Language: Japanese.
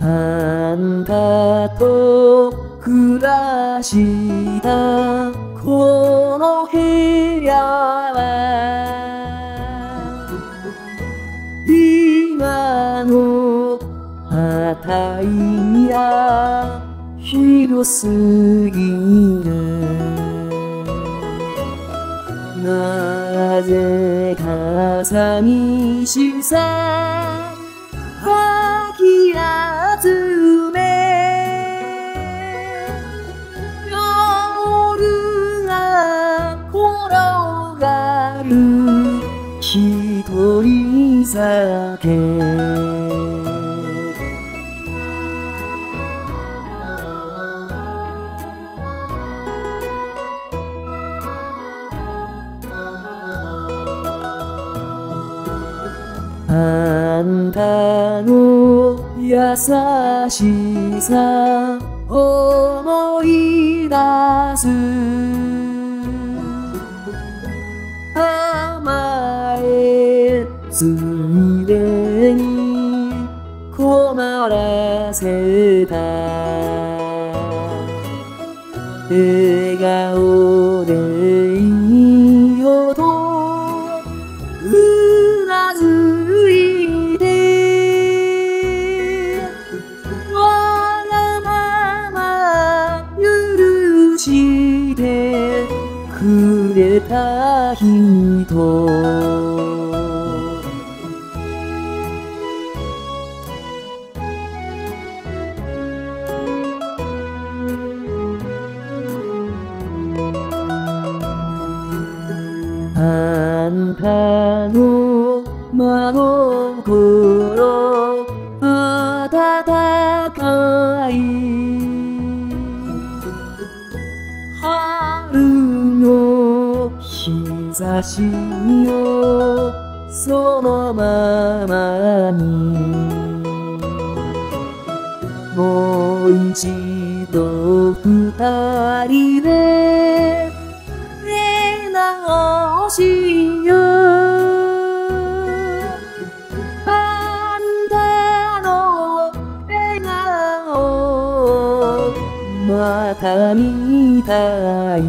あんたと暮らしたこの部屋は今の値や広すぎる。なぜか寂しさかき集め夜が転がる。一人酒。あんたの優しさ思い出す。甘えついでに困らせた。笑顔てくれた人。あんたの真心温かい。日差しをそのままにもう一度二人で出直しよう。あんたの笑顔また見たい。